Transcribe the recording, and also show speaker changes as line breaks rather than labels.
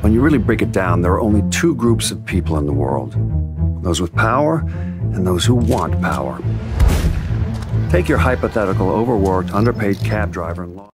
When you really break it down, there are only two groups of people in the world those with power and those who want power. Take your hypothetical overworked, underpaid cab driver and law.